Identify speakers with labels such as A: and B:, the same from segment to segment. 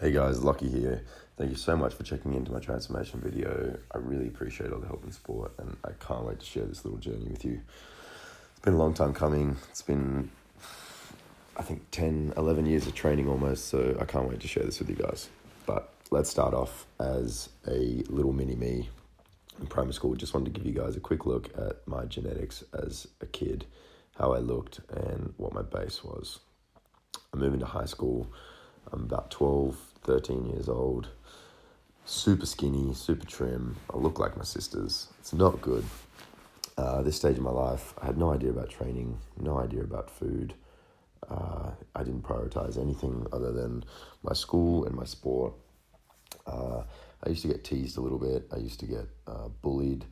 A: Hey guys, Lachie here. Thank you so much for checking into my transformation video. I really appreciate all the help and support, and I can't wait to share this little journey with you. It's been a long time coming. It's been, I think, 10, 11 years of training almost, so I can't wait to share this with you guys. But let's start off as a little mini me in primary school. Just wanted to give you guys a quick look at my genetics as a kid, how I looked, and what my base was. I moved into high school. I'm about 12, 13 years old, super skinny, super trim. I look like my sisters. It's not good. Uh, this stage of my life, I had no idea about training, no idea about food. Uh, I didn't prioritize anything other than my school and my sport. Uh, I used to get teased a little bit. I used to get uh, bullied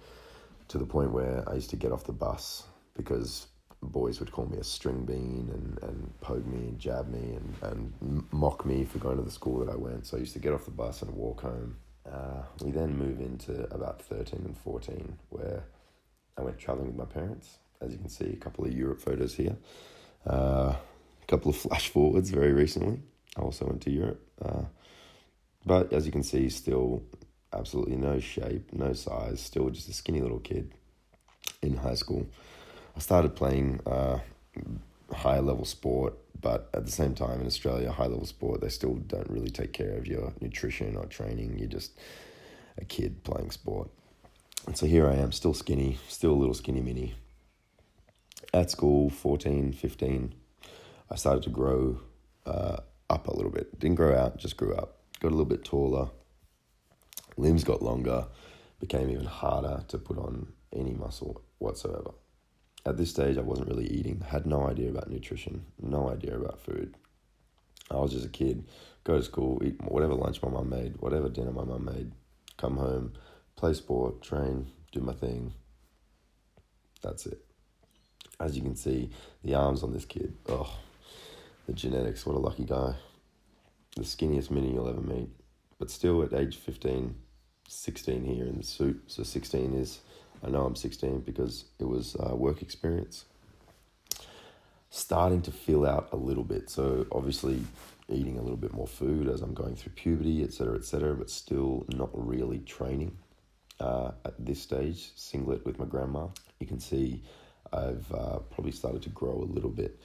A: to the point where I used to get off the bus because boys would call me a string bean and, and poke me and jab me and, and mock me for going to the school that I went. So I used to get off the bus and walk home. Uh, we then move into about 13 and 14, where I went traveling with my parents. As you can see, a couple of Europe photos here. Uh, a couple of flash forwards very recently. I also went to Europe. Uh, but as you can see, still absolutely no shape, no size, still just a skinny little kid in high school. I started playing uh, higher level sport, but at the same time in Australia, high level sport, they still don't really take care of your nutrition or training. You're just a kid playing sport. And so here I am, still skinny, still a little skinny mini. At school, 14, 15, I started to grow uh, up a little bit. Didn't grow out, just grew up. Got a little bit taller. Limbs got longer, became even harder to put on any muscle whatsoever at this stage, I wasn't really eating, had no idea about nutrition, no idea about food. I was just a kid, go to school, eat whatever lunch my mum made, whatever dinner my mum made, come home, play sport, train, do my thing. That's it. As you can see, the arms on this kid, oh, the genetics, what a lucky guy. The skinniest mini you'll ever meet. But still, at age 15, 16 here in the suit, so 16 is I know I'm 16 because it was uh, work experience. Starting to fill out a little bit. So obviously eating a little bit more food as I'm going through puberty, etc., etc., but still not really training uh, at this stage. Singlet with my grandma. You can see I've uh, probably started to grow a little bit.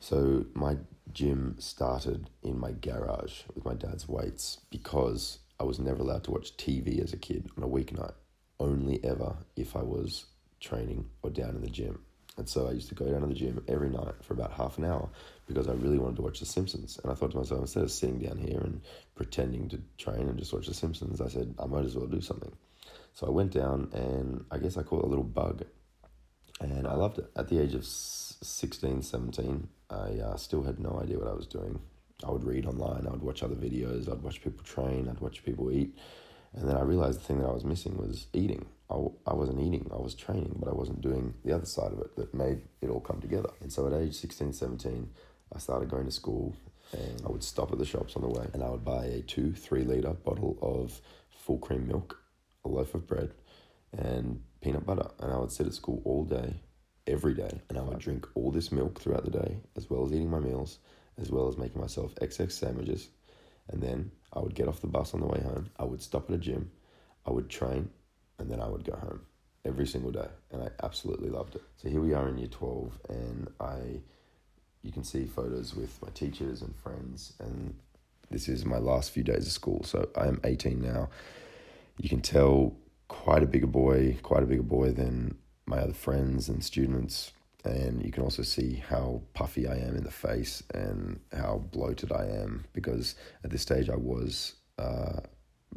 A: So my gym started in my garage with my dad's weights because I was never allowed to watch TV as a kid on a weeknight only ever if I was training or down in the gym. And so I used to go down to the gym every night for about half an hour because I really wanted to watch The Simpsons. And I thought to myself, instead of sitting down here and pretending to train and just watch The Simpsons, I said, I might as well do something. So I went down and I guess I caught a little bug. And I loved it. At the age of 16, 17, I uh, still had no idea what I was doing. I would read online, I would watch other videos, I'd watch people train, I'd watch people eat. And then I realized the thing that I was missing was eating. I, I wasn't eating, I was training, but I wasn't doing the other side of it that made it all come together. And so at age 16, 17, I started going to school and I would stop at the shops on the way and I would buy a two, three litre bottle of full cream milk, a loaf of bread, and peanut butter. And I would sit at school all day, every day, and I would drink all this milk throughout the day, as well as eating my meals, as well as making myself XX sandwiches. And then I would get off the bus on the way home. I would stop at a gym. I would train, and then I would go home every single day, and I absolutely loved it. So here we are in year twelve, and I, you can see photos with my teachers and friends, and this is my last few days of school. So I am eighteen now. You can tell quite a bigger boy, quite a bigger boy than my other friends and students and you can also see how puffy I am in the face and how bloated I am because at this stage I was uh,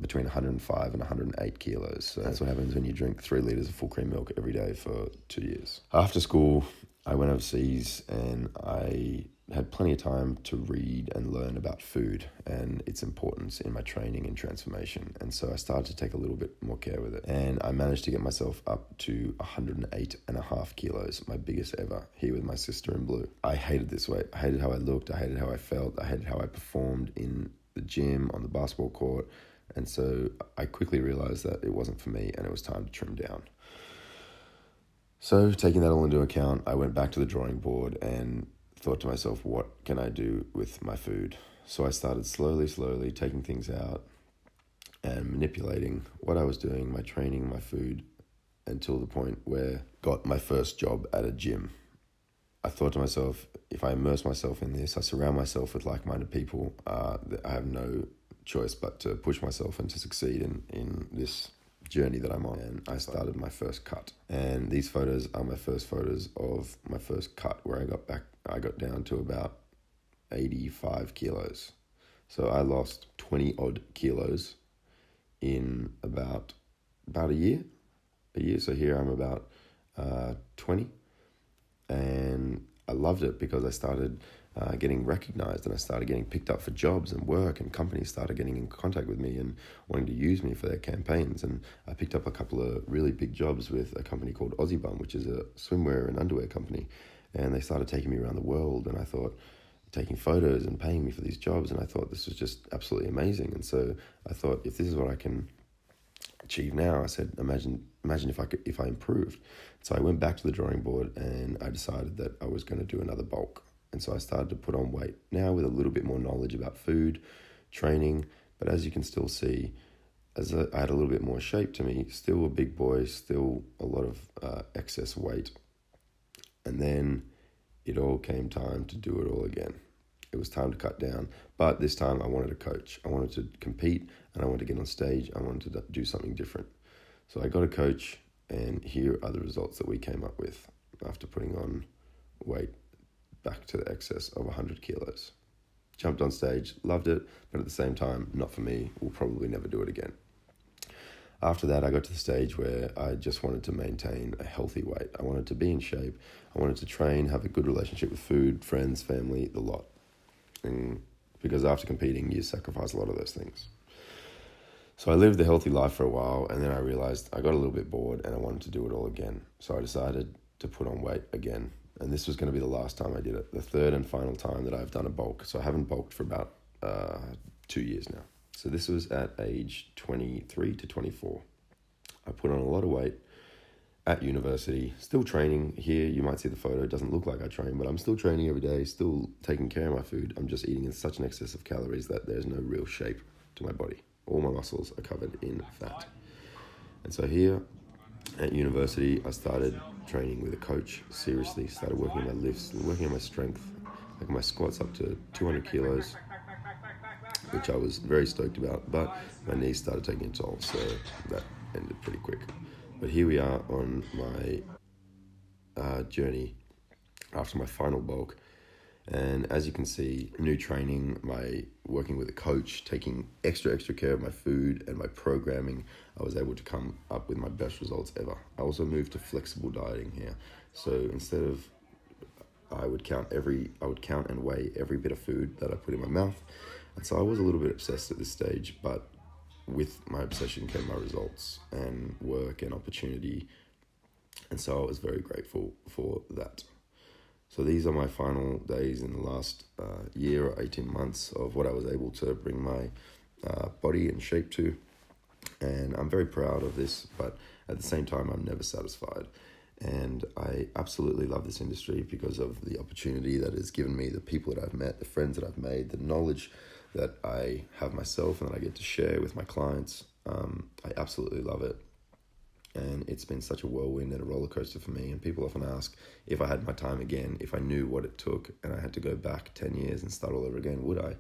A: between 105 and 108 kilos. So that's what happens when you drink three liters of full cream milk every day for two years. After school, I went overseas and I had plenty of time to read and learn about food and its importance in my training and transformation. And so I started to take a little bit more care with it. And I managed to get myself up to 108 and a half kilos, my biggest ever, here with my sister in blue. I hated this weight. I hated how I looked. I hated how I felt. I hated how I performed in the gym, on the basketball court. And so I quickly realized that it wasn't for me and it was time to trim down. So, taking that all into account, I went back to the drawing board and thought to myself, what can I do with my food? So I started slowly, slowly taking things out and manipulating what I was doing, my training, my food, until the point where got my first job at a gym. I thought to myself, if I immerse myself in this, I surround myself with like-minded people. Uh, I have no choice but to push myself and to succeed in in this journey that I'm on. And I started my first cut, and these photos are my first photos of my first cut, where I got back. I got down to about eighty-five kilos, so I lost twenty odd kilos in about about a year, a year. So here I'm about uh, twenty, and I loved it because I started uh, getting recognized and I started getting picked up for jobs and work, and companies started getting in contact with me and wanting to use me for their campaigns. And I picked up a couple of really big jobs with a company called Aussie Bum, which is a swimwear and underwear company. And they started taking me around the world, and I thought, taking photos and paying me for these jobs. And I thought this was just absolutely amazing. And so I thought, if this is what I can achieve now, I said, imagine, imagine if I could, if I improved. So I went back to the drawing board and I decided that I was going to do another bulk. And so I started to put on weight now with a little bit more knowledge about food, training. But as you can still see, as I had a little bit more shape to me, still a big boy, still a lot of uh, excess weight. And then it all came time to do it all again. It was time to cut down, but this time I wanted to coach. I wanted to compete and I wanted to get on stage. I wanted to do something different. So I got a coach, and here are the results that we came up with after putting on weight back to the excess of 100 kilos. Jumped on stage, loved it, but at the same time, not for me. We'll probably never do it again. After that, I got to the stage where I just wanted to maintain a healthy weight. I wanted to be in shape. I wanted to train, have a good relationship with food, friends, family, the lot. And because after competing, you sacrifice a lot of those things. So I lived a healthy life for a while, and then I realized I got a little bit bored and I wanted to do it all again. So I decided to put on weight again. And this was going to be the last time I did it, the third and final time that I've done a bulk. So I haven't bulked for about uh, two years now. So this was at age 23 to 24. I put on a lot of weight at university, still training here. You might see the photo, it doesn't look like I train, but I'm still training every day, still taking care of my food. I'm just eating in such an excess of calories that there's no real shape to my body. All my muscles are covered in fat. And so here at university, I started training with a coach seriously, started working on my lifts, working on my strength, like my squats up to 200 kilos which I was very stoked about. But my knees started taking a toll, so that ended pretty quick. But here we are on my uh, journey after my final bulk. And as you can see, new training, my working with a coach, taking extra, extra care of my food and my programming, I was able to come up with my best results ever. I also moved to flexible dieting here. So instead of I would count every I would count and weigh every bit of food that I put in my mouth and so I was a little bit obsessed at this stage, but with my obsession came my results and work and opportunity. And so I was very grateful for that. So these are my final days in the last uh, year or 18 months of what I was able to bring my uh, body and shape to. And I'm very proud of this, but at the same time, I'm never satisfied. And I absolutely love this industry because of the opportunity that it's given me, the people that I've met, the friends that I've made, the knowledge that I have myself and that I get to share with my clients. Um, I absolutely love it. And it's been such a whirlwind and a roller coaster for me. And people often ask if I had my time again, if I knew what it took and I had to go back 10 years and start all over again, would I?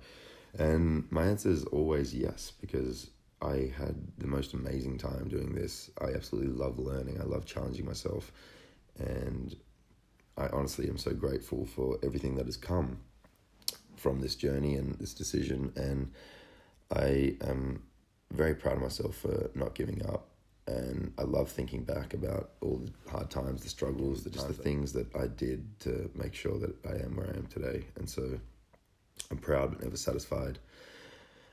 A: And my answer is always yes, because I had the most amazing time doing this. I absolutely love learning, I love challenging myself. And I honestly am so grateful for everything that has come from this journey and this decision. And I am very proud of myself for not giving up. And I love thinking back about all the hard times, the struggles, the, just the things that I did to make sure that I am where I am today. And so I'm proud but never satisfied.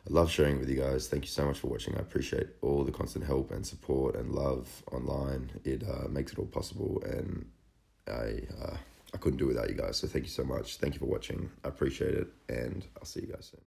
A: I love sharing with you guys. Thank you so much for watching. I appreciate all the constant help and support and love online. It uh, makes it all possible, and I uh, I couldn't do without you guys. So thank you so much. Thank you for watching. I appreciate it, and I'll see you guys soon.